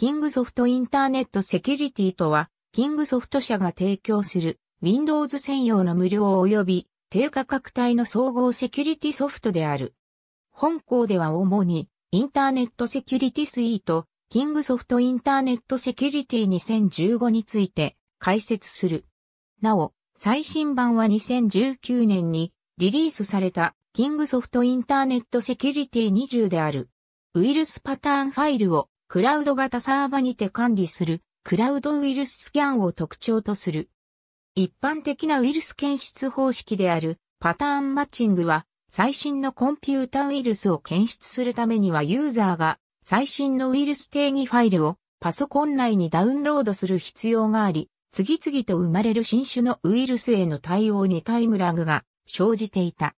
Kingsoft Internet Security とは、キングソフト社が提供する Windows 専用の無料及び低価格帯の総合セキュリティソフトである。本項では主にインターネットセキュリティスイート、 Kingsoft Internet Security 2015について解説する。なお、最新版は2019年にリリースされた Kingsoft Internet Security 20である。ウイルスパターンファイルをクラウド型サーバにて管理するクラウドウイルススキャンを特徴とする。一般的なウイルス検出方式であるパターンマッチングは最新のコンピュータウイルスを検出するためにはユーザーが最新のウイルス定義ファイルをパソコン内にダウンロードする必要があり、次々と生まれる新種のウイルスへの対応にタイムラグが生じていた。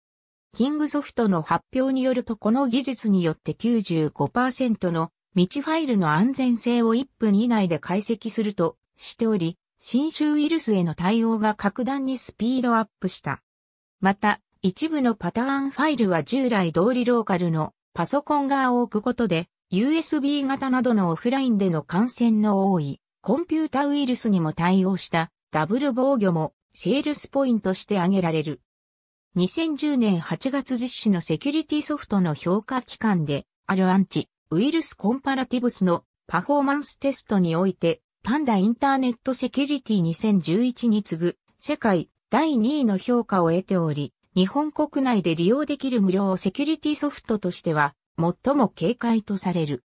キングソフトの発表によるとこの技術によって95%の道ファイルの安全性を1分以内で解析するとしており、新種ウイルスへの対応が格段にスピードアップした。また、一部のパターンファイルは従来通りローカルのパソコンが置くことで、USB 型などのオフラインでの感染の多いコンピュータウイルスにも対応したダブル防御もセールスポイントして挙げられる。2010年8月実施のセキュリティソフトの評価機関であるアンチウイルスコンパラティブスのパフォーマンステストにおいてパンダインターネットセキュリティ2011に次ぐ世界第2位の評価を得ており、日本国内で利用できる無料セキュリティソフトとしては最も警戒とされる。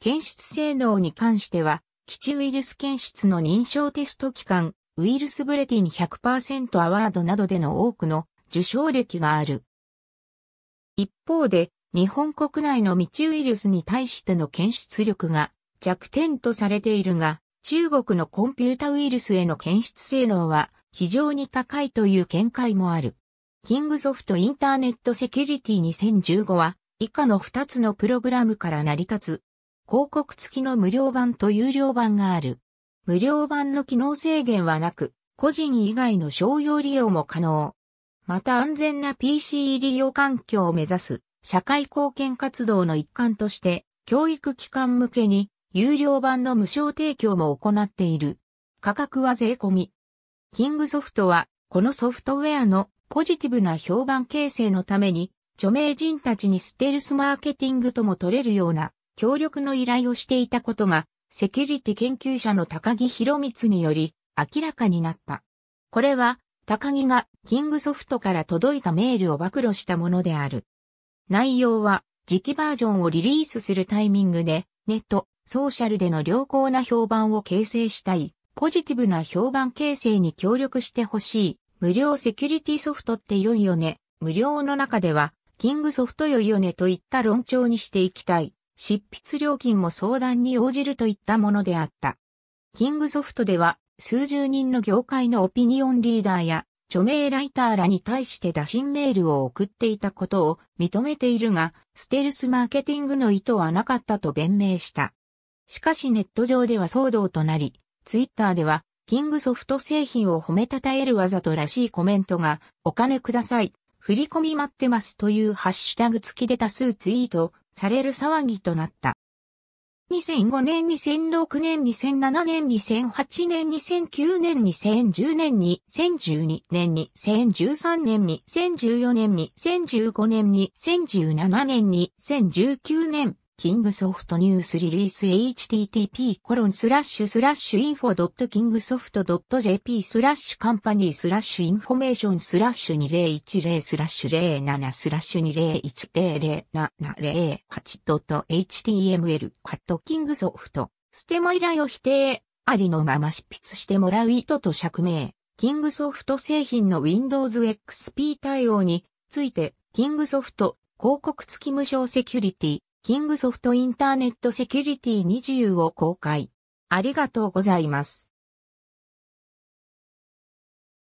検出性能に関しては、基地ウイルス検出の認証テスト機関、ウイルスブレティン100%アワードなどでの多くの受賞歴がある。一方で、日本国内の未知ウイルスに対しての検出力が弱点とされているが、中国のコンピュータウイルスへの検出性能は非常に高いという見解もある。キングソフトインターネットセキュリティ2015は以下の2つのプログラムから成り立つ広告付きの無料版と有料版がある。無料版の機能制限はなく、個人以外の商用利用も可能。また安全な PC 利用環境を目指す社会貢献活動の一環として、教育機関向けに有料版の無償提供も行っている。価格は税込み。キングソフトは、このソフトウェアのポジティブな評判形成のために、著名人たちにステルスマーケティングとも取れるような協力の依頼をしていたことが、セキュリティ研究者の高木博光により明らかになった。これは、高木がキングソフトから届いたメールを暴露したものである。内容は、次期バージョンをリリースするタイミングで、ネット、ソーシャルでの良好な評判を形成したい、ポジティブな評判形成に協力してほしい、無料セキュリティソフトって良いよね、無料の中では、キングソフト良いよねといった論調にしていきたい。執筆料金も相談に応じるといったものであった。キングソフトでは数十人の業界のオピニオンリーダーや著名ライターらに対して打診メールを送っていたことを認めているが、ステルスマーケティングの意図はなかったと弁明した。しかしネット上では騒動となり、ツイッターでは、キングソフト製品を褒めたたえるわざとらしいコメントが、お金ください、振り込み待ってますというハッシュタグ付きで多数ツイートされる騒ぎとなった。2005年、2006年、2007年、2008年、2009年、2010年、2012年、2013年、2014年、2015年、2017年、2019年、キングソフトニュースリリース http コロンスラッシュスラッシュ info.kingsoft.jp スラッシュ company スラッシュインフォメーションスラッシュ2010スラッシュ07スラッシュ20100708ドット HTML ハットキングソフトステマ依頼を否定ありのまま執筆してもらう意図と釈明。キングソフト製品の Windows XP 対応についてキングソフト広告付き無償セキュリティ。 Kingsoft Internet Security 20を公開。ありがとうございます。